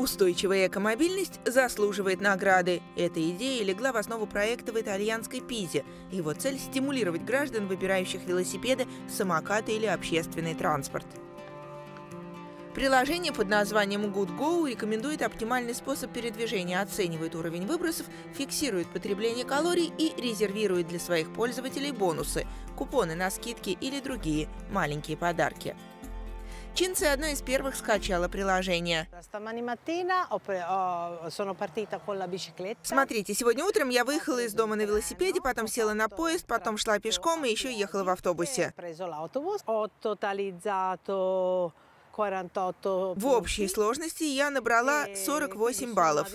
Устойчивая экомобильность заслуживает награды. Эта идея легла в основу проекта в итальянской Пизе. Его цель – стимулировать граждан, выбирающих велосипеды, самокаты или общественный транспорт. Приложение под названием GoodGo рекомендует оптимальный способ передвижения, оценивает уровень выбросов, фиксирует потребление калорий и резервирует для своих пользователей бонусы, купоны на скидки или другие маленькие подарки. Чинце одно из первых скачала приложение. Смотрите, сегодня утром я выехала из дома на велосипеде, потом села на поезд, потом шла пешком и еще ехала в автобусе. В общей сложности я набрала 48 баллов.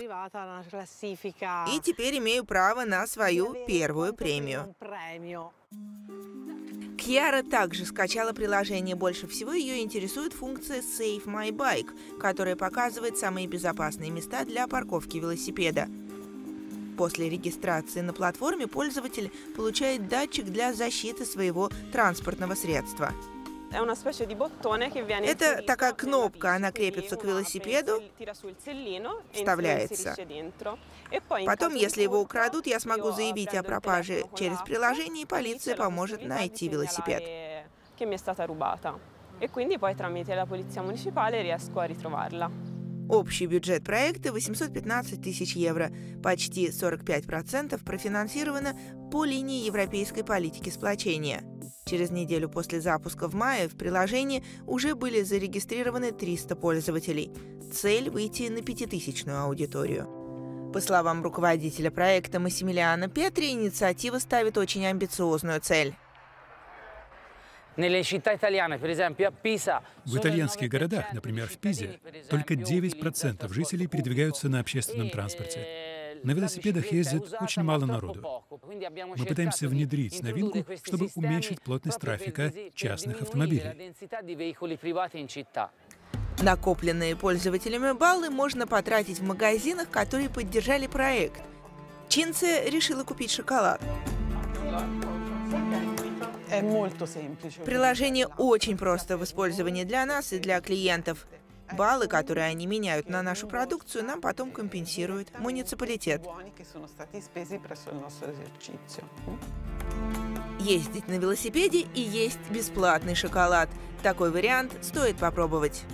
И теперь имею право на свою первую премию. Кьяра также скачала приложение. Больше всего ее интересует функция Save My Bike, которая показывает самые безопасные места для парковки велосипеда. После регистрации на платформе пользователь получает датчик для защиты своего транспортного средства. Это такая кнопка, она крепится к велосипеду, вставляется. Потом, если его украдут, я смогу заявить о пропаже через приложение, и полиция поможет найти велосипед. E. Общий бюджет проекта 815 тысяч евро. Почти 45% профинансировано по линии европейской политики сплочения. Через неделю после запуска в мае в приложении уже были зарегистрированы 300 пользователей. Цель – выйти на пятитысячную аудиторию. По словам руководителя проекта Массимилиана Петри, инициатива ставит очень амбициозную цель. В итальянских городах, например, в Пизе, только 9% жителей передвигаются на общественном транспорте. На велосипедах ездит очень мало народу. Мы пытаемся внедрить новинку, чтобы уменьшить плотность трафика частных автомобилей. Накопленные пользователями баллы можно потратить в магазинах, которые поддержали проект. Чинце решила купить шоколад. Приложение очень просто в использовании для нас и для клиентов. Баллы, которые они меняют на нашу продукцию, нам потом компенсирует муниципалитет. Ездить на велосипеде и есть бесплатный шоколад. Такой вариант стоит попробовать.